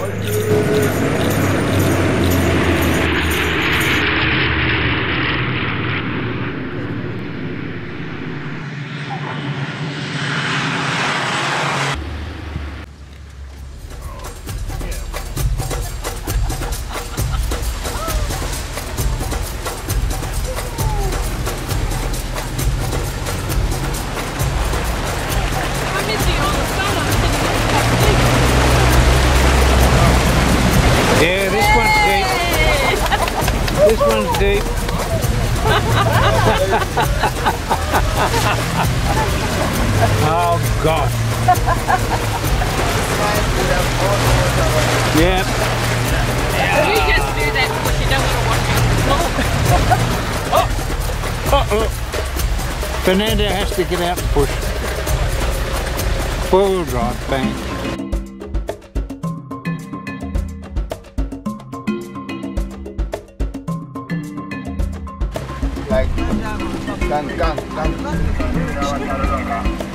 I'm deep. oh God. Yep. You just do that because you don't want to watch me. Oh. Uh-oh. Fernando has to get out and push. Four-wheel drive, bang. 干干干。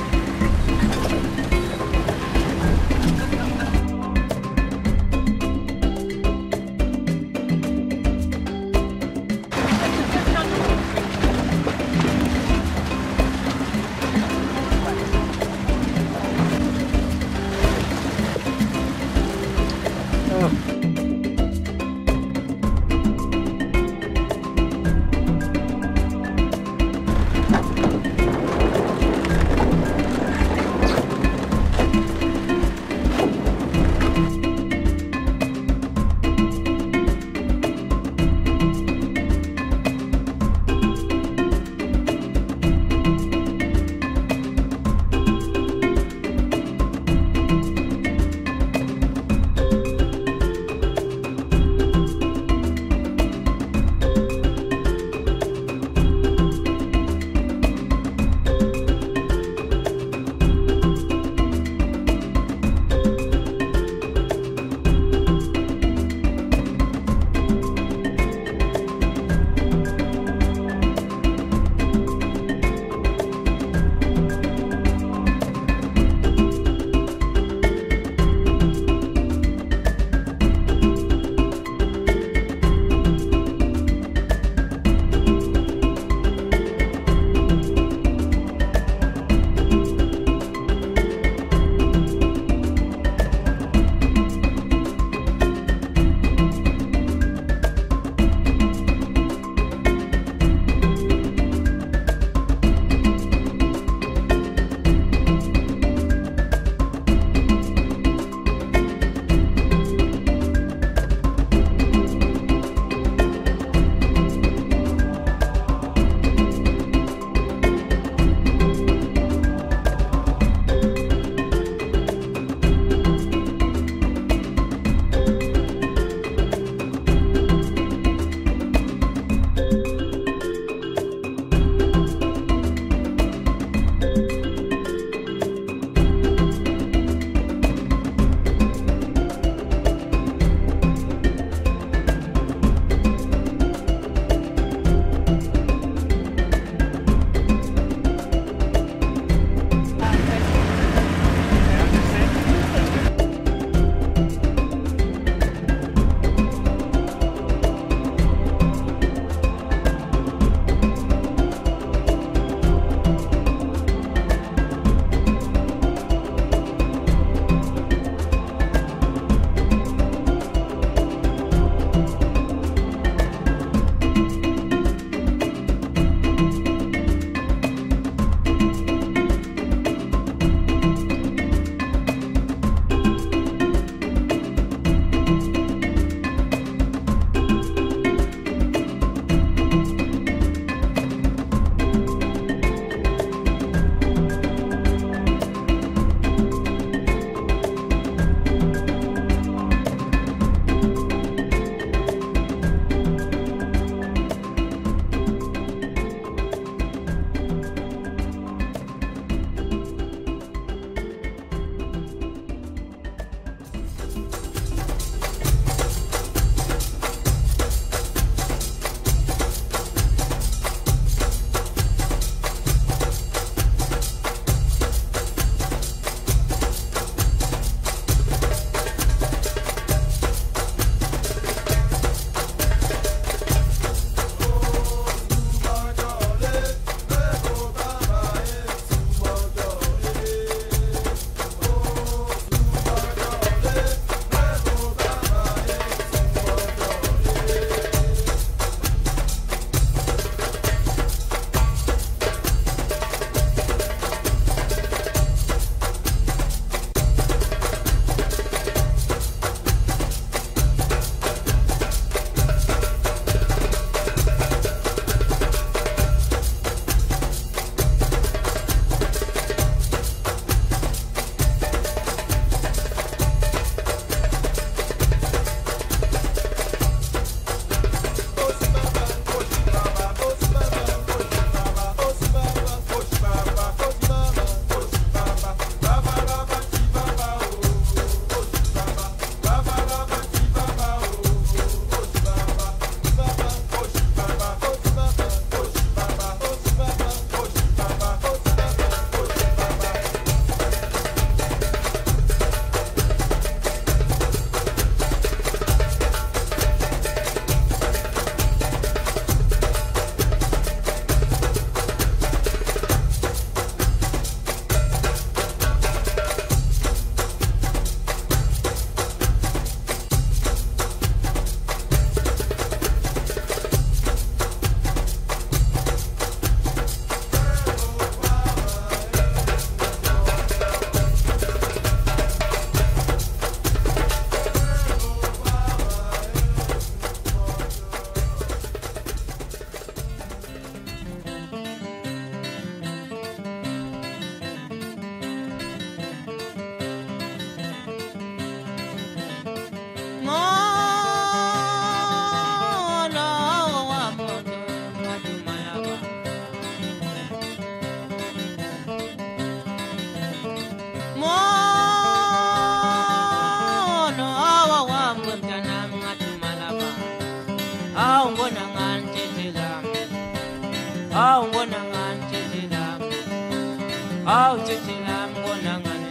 Gang gang lami konangane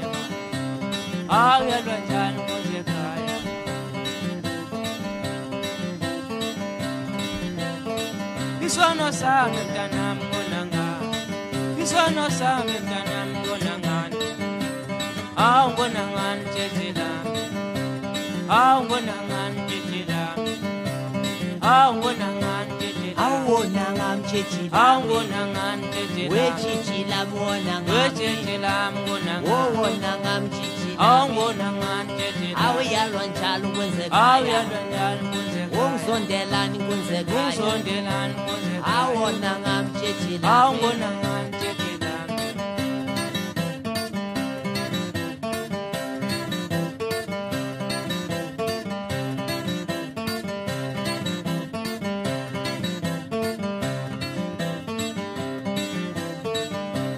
awuyalwa njani kuze ekhaya isono sami mntanami konangani isono sami thethe lami thethe lami awona awu konangani thethe lami wetshijila wona wethethe lami konangani wowona ngamtshijila awungona ngani thethe lami awuyalwa njalo kwenzekaya awuyalwa njani kuze ekhaya ungisondelani kwenzekaya ungisondelani kuze ekhaya awona ngamtshejila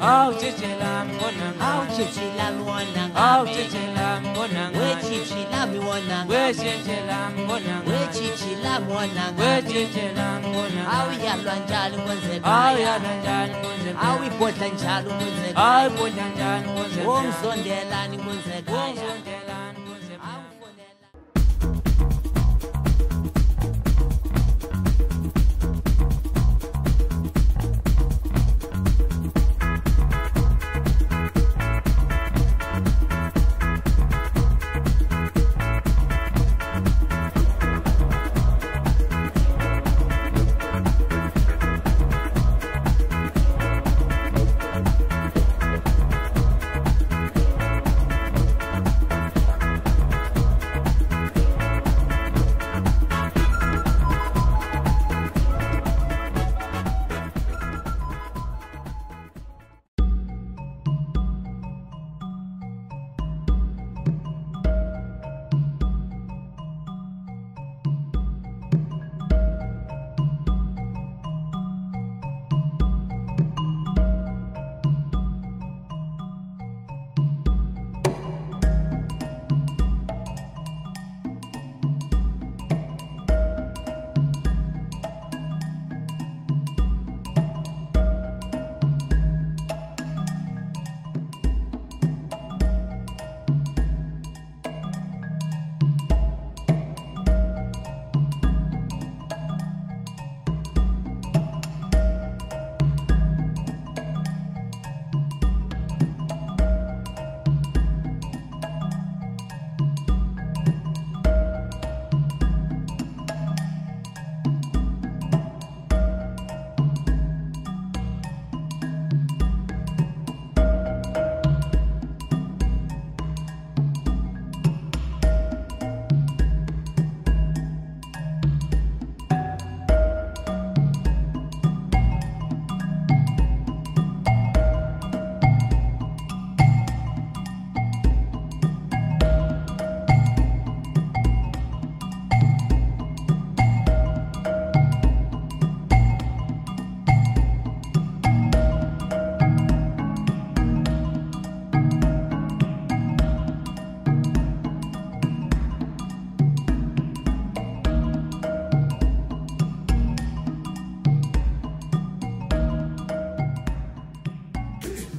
Awu thethe lami wona ngani awutshejila wona Awu thethe lami wona ngani wetshijila wona Wethethe lami wona ngani wetshijila wona Wethethe lami wona ngani awuyalwa njalo kwenzekaya Awuyalwa njani kuze awuyibhodla njalo kwenzekaya Awuyibhodla njani kuze ungisondelani kwenzekaya Wongisondela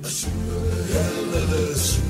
Sure, hell of a